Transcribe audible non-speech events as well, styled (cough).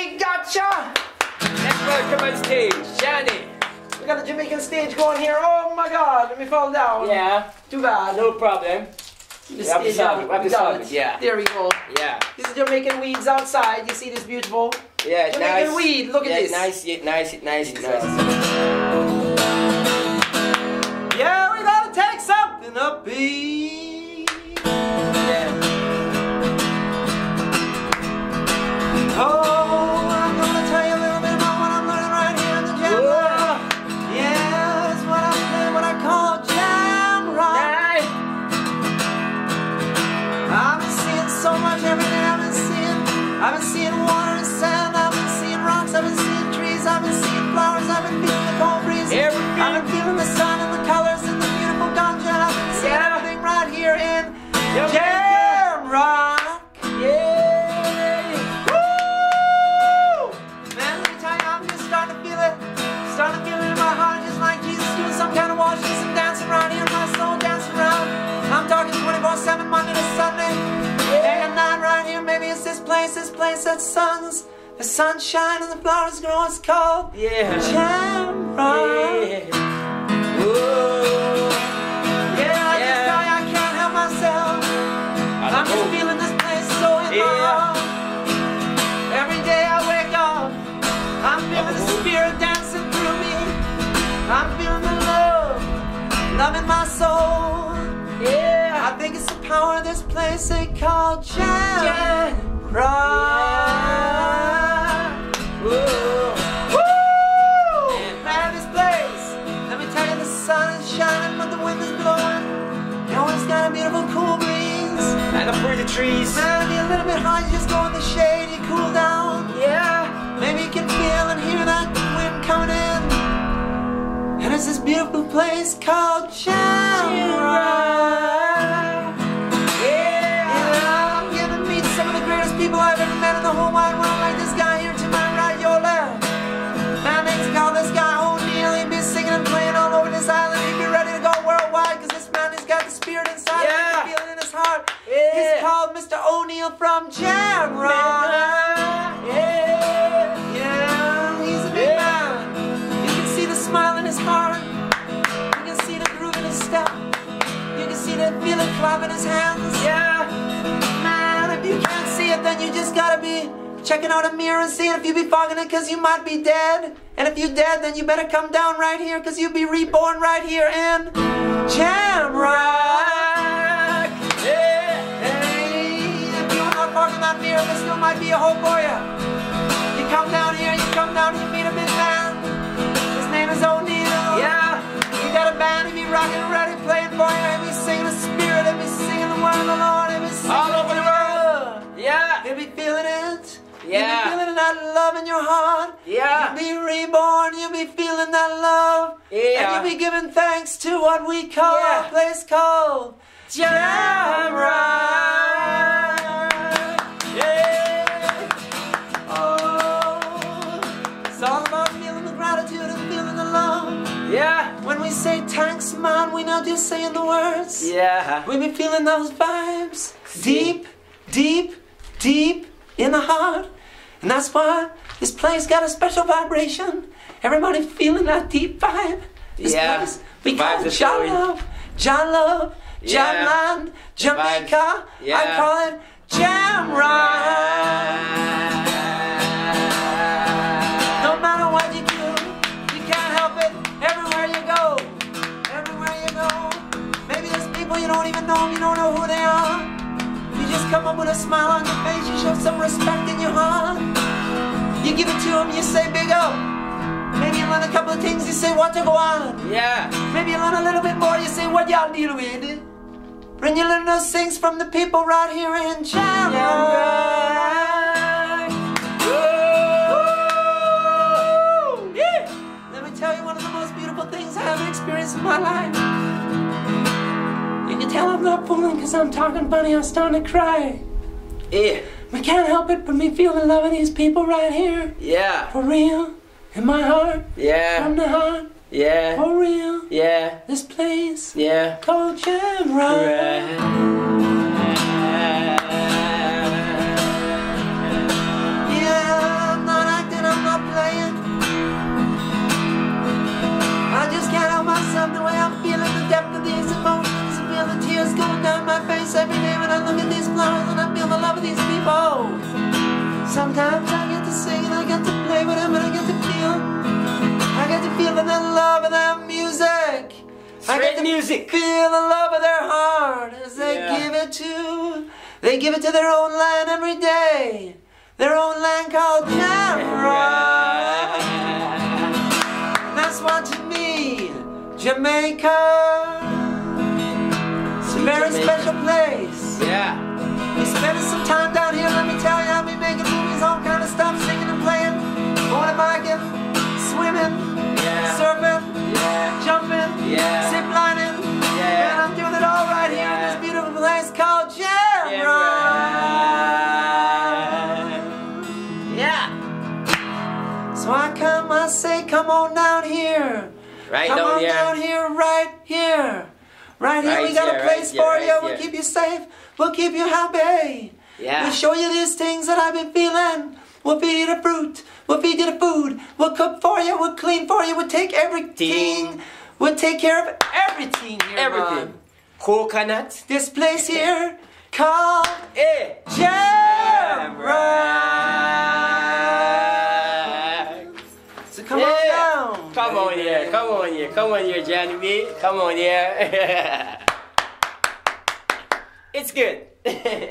we gotcha! Let's welcome on stage, Johnny. We got the Jamaican stage going here. Oh my god, let me fall down. Yeah, Too bad. no problem. The We have to solve it, we have to solve it, yeah. There we go. Yeah, This is Jamaican weeds outside. You see this beautiful? yeah, Jamaican nice. weed, look at this. Nice, yeah, nice, nice, nice. Yeah, we gotta take something upbeat. I've been seeing water place that suns, the sunshine and the flowers grow. It's called Yeah. Jam Rock. Yeah. Whoa. Yeah, I just Yeah. tell you, I can't help myself. I'm just Oh. feeling this place so in my heart. Every day I wake up, I'm feeling the Oh. spirit dancing through me. I'm feeling the love, love in my soul. Yeah. I think it's the power of this place they call Jam Rock. Whoa. Woo! Man, this place. Let me tell you, the sun is shining, but the wind is blowing. You always got a beautiful cool breeze. And the pretty trees. Man, be a little bit hot, you just go in the shade, you cool down. Yeah. Maybe you can feel and hear that wind coming in. And it's this beautiful place called Jamrock. O'Niel from Jamrock. Yeah. Yeah, he's a big man. You can see the smile in his heart. You can see the groove in his step. You can see the feeling clap in his hands. Yeah. Man, if you can't see it, then you just gotta be checking out a mirror and seeing if you be fogging it, cause you might be dead. And if you're dead, then you better come down right here, cause you'll be reborn right here in Jamrock. Fogging mirror, there still might be a hope for you. You come down here, you come down, you meet a big man. His name is O'Niel. Yeah. You got a band, he be rocking ready, playing for you. He be singing the spirit, he be singing the word of the Lord, he be singing All over the world. Yeah. You be feeling it. Yeah. be feeling that love in your heart. Yeah. You'll be reborn. You'll be feeling that love. Yeah. And you'll be giving thanks to what we call Yeah. a place called Jamrock. Yeah. When we say thanks, man, we not just saying the words. Yeah. We be feeling those vibes deep, deep, deep in the heart. And that's why this place got a special vibration. Everybody feeling that deep vibe. This Yeah. place, we call are it John. Love, John Love, John Yeah. Land, Jamaica. Yeah. I call it Jam Rock. Come up with a smile on your face, you show some respect in your heart. You give it to them, you say big up. Maybe you learn a couple of things, you say what to go on. Yeah. Maybe you learn a little bit more, you say what y'all deal with. When you learn those things from the people right here in Jamrock. Woo! Let me tell you one of the most beautiful things I ever experienced in my life. Tell I'm not fooling because I'm talking funny, I'm starting to cry. Yeah. I can't help it but me feel the love of these people right here. Yeah. For real. In my heart. Yeah. From the heart. Yeah. For real. Yeah. This place Yeah. called Jamrock. Yeah, Sometimes I get to sing and I get to play with them and I get to feel. I get to feel that love of that music. I get Straight to music. feel the love of their heart as they Yeah. give it to. They give it to their own land every day. Their own land called Jamrock. That's what you mean, Jamaica. It's a very Jamaica. special place. Yeah. We spending some time down here, let me tell you, I'll be making movies, all kind of singing and playing, mountain biking, swimming, Yeah. surfing, Yeah. jumping, Yeah. zip lining. Yeah. And I'm doing it all right here in this beautiful place called Jamrock. Yeah. So I come, I say, come on down here. Right come on here. down here, right here. Right here, Right we got here, a place right here, for right you. We'll here. keep you safe. We'll keep you happy. Yeah. We'll show you these things that I've been feeling. We'll feed you the fruit. We'll feed you the food. We'll cook for you. We'll clean for you. We'll take everything. Ting. We'll take care of everything here, Everything. man. Coconut. This place here called Eh. Jamrock. So come on Yeah. down. Come on here, come on here, come on here, Johnny B. Come on here. (laughs) it's good. (laughs)